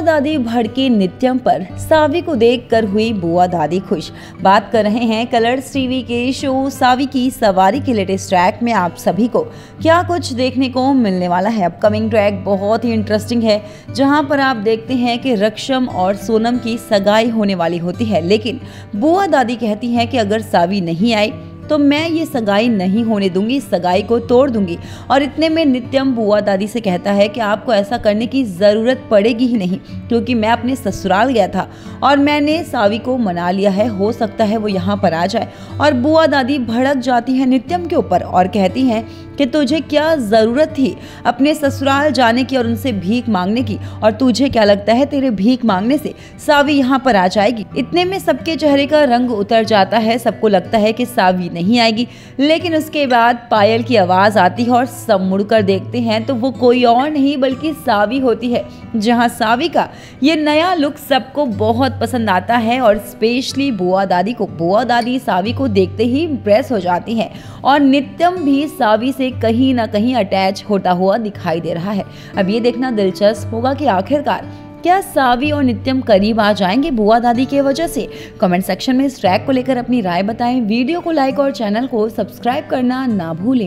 दादी भड़के नित्यम पर सावी को देखकर हुई बुआ दादी खुश। बात कर रहे हैं कलर्स टीवी के शो सावी की सवारी के लेटेस्ट ट्रैक में आप सभी को। क्या कुछ देखने को मिलने वाला है? अपकमिंग ट्रैक बहुत ही इंटरेस्टिंग है, जहाँ पर आप देखते हैं कि रक्षम और सोनम की सगाई होने वाली होती है। लेकिन बुआ दादी कहती हैं कि अगर सावी नहीं आई तो मैं ये सगाई नहीं होने दूँगी सगाई को तोड़ दूँगी। और इतने में नित्यम बुआ दादी से कहता है कि आपको ऐसा करने की ज़रूरत पड़ेगी ही नहीं, क्योंकि मैं अपने ससुराल गया था और मैंने सावी को मना लिया है, हो सकता है वो यहाँ पर आ जाए। और बुआ दादी भड़क जाती है नित्यम के ऊपर और कहती हैं कि तुझे क्या ज़रूरत थी अपने ससुराल जाने की और उनसे भीख मांगने की? और तुझे क्या लगता है तेरे भीख मांगने से सावी यहाँ पर आ जाएगी? इतने में सबके चेहरे का रंग उतर जाता है, सबको लगता है कि सावी नहीं आएगी। लेकिन उसके बाद पायल की आवाज़ आती है और सब मुड़कर देखते हैं तो वो कोई और नहीं बल्कि सावी होती है, जहाँ सावी का ये नया लुक सबको बहुत पसंद आता है और स्पेशली बुआ दादी को, बुआ दादी सावी को देखते ही इम्प्रेस हो जाती हैं। और नित्यम भी सावी कहीं ना कहीं अटैच होता हुआ दिखाई दे रहा है। अब ये देखना दिलचस्प होगा कि आखिरकार क्या सावी और नित्यम करीब आ जाएँगे बुआ दादी के वजह से? कमेंट सेक्शन में इस ट्रैक को लेकर अपनी राय बताएँ। वीडियो को लाइक और चैनल को सब्सक्राइब करना ना भूलें।